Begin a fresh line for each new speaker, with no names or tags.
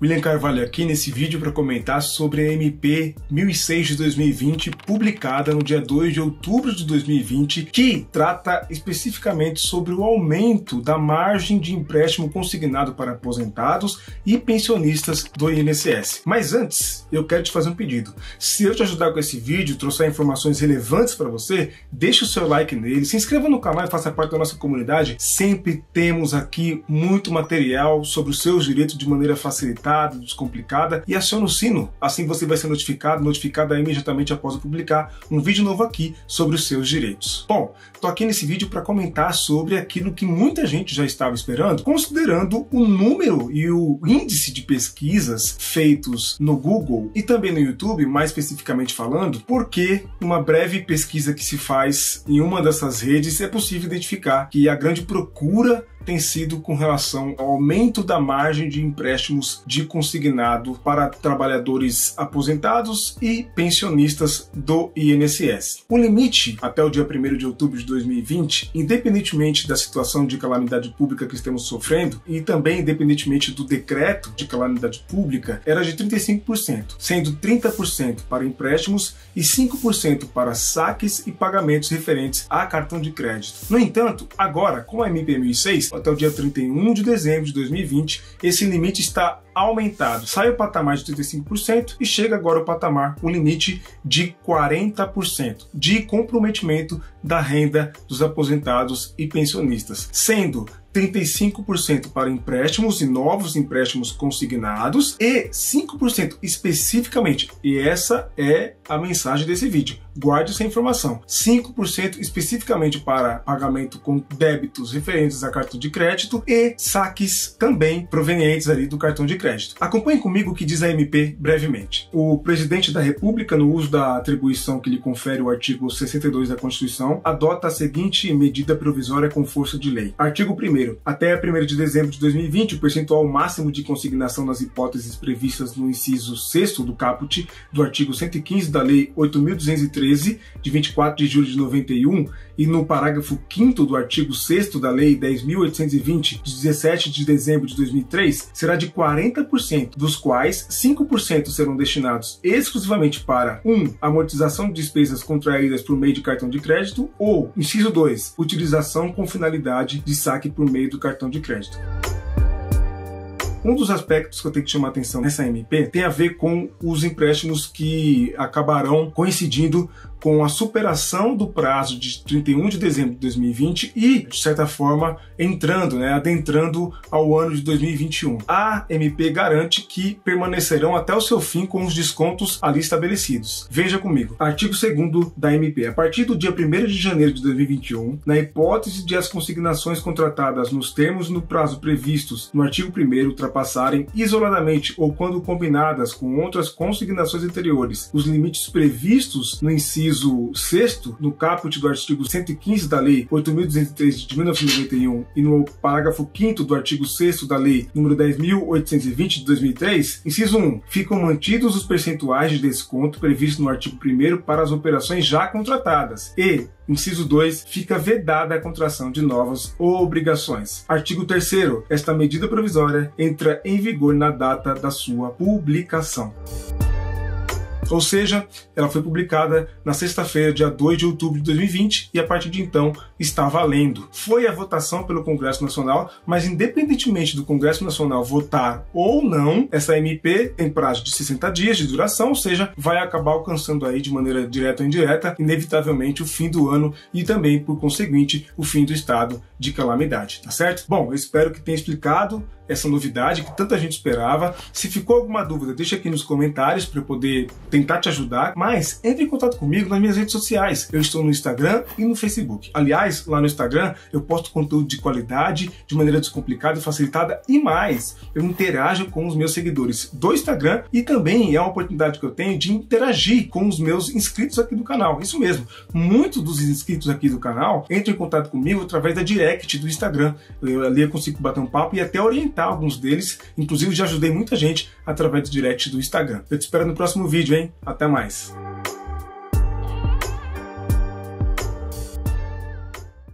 William Carvalho aqui nesse vídeo para comentar sobre a MP 1006 de 2020, publicada no dia 2 de outubro de 2020, que trata especificamente sobre o aumento da margem de empréstimo consignado para aposentados e pensionistas do INSS. Mas antes, eu quero te fazer um pedido. Se eu te ajudar com esse vídeo, trouxer informações relevantes para você, deixa o seu like nele, se inscreva no canal e faça parte da nossa comunidade. Sempre temos aqui muito material sobre os seus direitos de maneira facilitada descomplicada e aciona o sino. Assim você vai ser notificado, notificada imediatamente após eu publicar um vídeo novo aqui sobre os seus direitos. Bom, tô aqui nesse vídeo para comentar sobre aquilo que muita gente já estava esperando, considerando o número e o índice de pesquisas feitos no Google e também no YouTube, mais especificamente falando, porque uma breve pesquisa que se faz em uma dessas redes é possível identificar que a grande procura tem sido com relação ao aumento da margem de empréstimos de consignado para trabalhadores aposentados e pensionistas do INSS. O limite até o dia 1 de outubro de 2020, independentemente da situação de calamidade pública que estamos sofrendo e também independentemente do decreto de calamidade pública, era de 35%, sendo 30% para empréstimos e 5% para saques e pagamentos referentes a cartão de crédito. No entanto, agora com a MP 1006, até o dia 31 de dezembro de 2020, esse limite está aumentado. Sai o patamar de 35% e chega agora ao patamar, o limite de 40% de comprometimento da renda dos aposentados e pensionistas, sendo 35% para empréstimos e novos empréstimos consignados e 5% especificamente. E essa é a mensagem desse vídeo. Guarde essa informação. 5% especificamente para pagamento com débitos referentes a cartão de crédito e saques também provenientes ali do cartão de crédito. Acompanhe comigo o que diz a MP brevemente. O presidente da República, no uso da atribuição que lhe confere o artigo 62 da Constituição, adota a seguinte medida provisória com força de lei. Artigo 1 até 1 de dezembro de 2020, o percentual máximo de consignação nas hipóteses previstas no inciso 6 do caput do artigo 115 da Lei 8.213, de 24 de julho de 91, e no parágrafo 5 do artigo 6 da Lei 10.820, de 17 de dezembro de 2003, será de 40%, dos quais 5% serão destinados exclusivamente para 1. Um, amortização de despesas contraídas por meio de cartão de crédito, ou, inciso 2, utilização com finalidade de saque por meio do cartão de crédito. Um dos aspectos que eu tenho que chamar atenção nessa MP tem a ver com os empréstimos que acabarão coincidindo com a superação do prazo de 31 de dezembro de 2020 e, de certa forma, entrando, né, adentrando ao ano de 2021. A MP garante que permanecerão até o seu fim com os descontos ali estabelecidos. Veja comigo. Artigo 2 da MP. A partir do dia 1 de janeiro de 2021, na hipótese de as consignações contratadas nos termos no prazo previstos no artigo 1 ultrapassarem isoladamente ou quando combinadas com outras consignações anteriores os limites previstos no inciso 6 no caput do artigo 115 da Lei 8.203 de 1991 e no parágrafo 5 do artigo 6 da Lei nº 10.820 de 2003, inciso 1, ficam mantidos os percentuais de desconto previstos no artigo 1 para as operações já contratadas e, Inciso 2. Fica vedada a contração de novas obrigações. Artigo 3. Esta medida provisória entra em vigor na data da sua publicação. Ou seja, ela foi publicada na sexta-feira, dia 2 de outubro de 2020, e a partir de então está valendo. Foi a votação pelo Congresso Nacional, mas independentemente do Congresso Nacional votar ou não, essa MP tem prazo de 60 dias de duração, ou seja, vai acabar alcançando aí de maneira direta ou indireta, inevitavelmente, o fim do ano e também, por conseguinte, o fim do estado de calamidade, tá certo? Bom, eu espero que tenha explicado essa novidade que tanta gente esperava. Se ficou alguma dúvida, deixa aqui nos comentários para eu poder tentar te ajudar. Mas entre em contato comigo nas minhas redes sociais. Eu estou no Instagram e no Facebook. Aliás, lá no Instagram eu posto conteúdo de qualidade, de maneira descomplicada facilitada e mais. Eu interajo com os meus seguidores do Instagram e também é uma oportunidade que eu tenho de interagir com os meus inscritos aqui do canal. Isso mesmo. Muitos dos inscritos aqui do canal entram em contato comigo através da direct do Instagram. Eu, ali eu consigo bater um papo e até orientar alguns deles. Inclusive, já ajudei muita gente através do direct do Instagram. Eu te espero no próximo vídeo, hein? Até mais!